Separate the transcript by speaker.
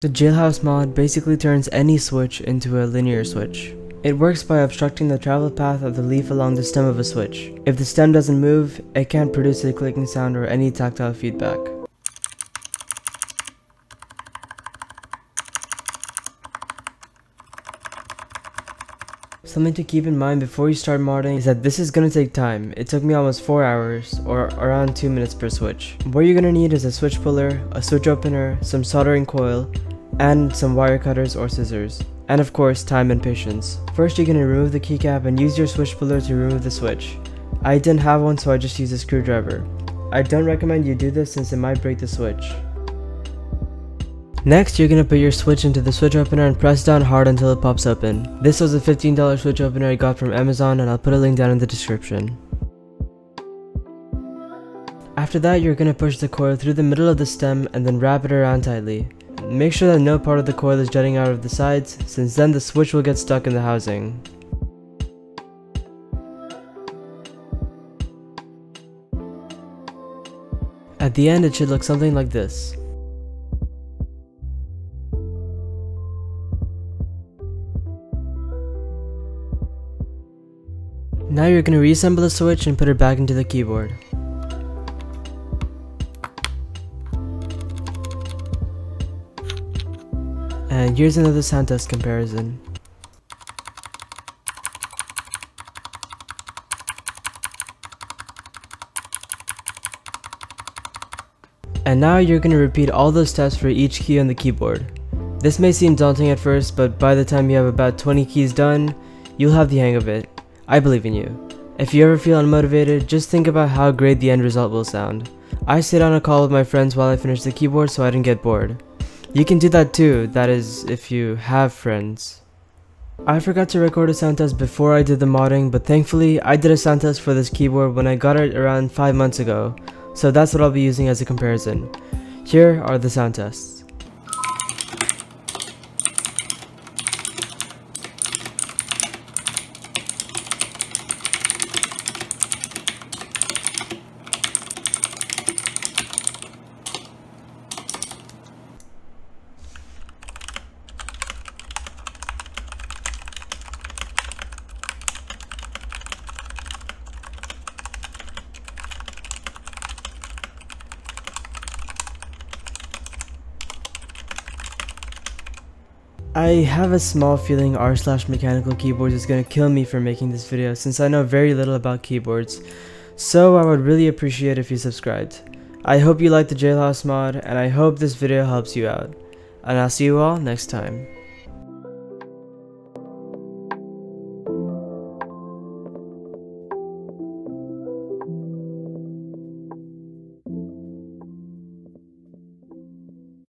Speaker 1: The jailhouse mod basically turns any switch into a linear switch. It works by obstructing the travel path of the leaf along the stem of a switch. If the stem doesn't move, it can't produce a clicking sound or any tactile feedback. Something to keep in mind before you start modding is that this is gonna take time. It took me almost 4 hours, or around 2 minutes per switch. What you're gonna need is a switch puller, a switch opener, some soldering coil, and some wire cutters or scissors. And of course, time and patience. First you're gonna remove the keycap and use your switch puller to remove the switch. I didn't have one so I just used a screwdriver. I don't recommend you do this since it might break the switch. Next, you're gonna put your switch into the switch opener and press down hard until it pops open. This was a $15 switch opener I got from Amazon and I'll put a link down in the description. After that, you're gonna push the coil through the middle of the stem and then wrap it around tightly. Make sure that no part of the coil is jutting out of the sides, since then the switch will get stuck in the housing. At the end it should look something like this. Now you're going to reassemble the switch and put it back into the keyboard. And here's another sound test comparison. And now you're going to repeat all those steps for each key on the keyboard. This may seem daunting at first, but by the time you have about 20 keys done, you'll have the hang of it. I believe in you. If you ever feel unmotivated, just think about how great the end result will sound. I sit on a call with my friends while I finish the keyboard so I didn't get bored. You can do that too, that is, if you have friends. I forgot to record a sound test before I did the modding, but thankfully I did a sound test for this keyboard when I got it around 5 months ago, so that's what I'll be using as a comparison. Here are the sound tests. I have a small feeling r slash mechanical keyboards is gonna kill me for making this video since I know very little about keyboards, so I would really appreciate if you subscribed. I hope you liked the jailhouse mod, and I hope this video helps you out, and I'll see you all next time.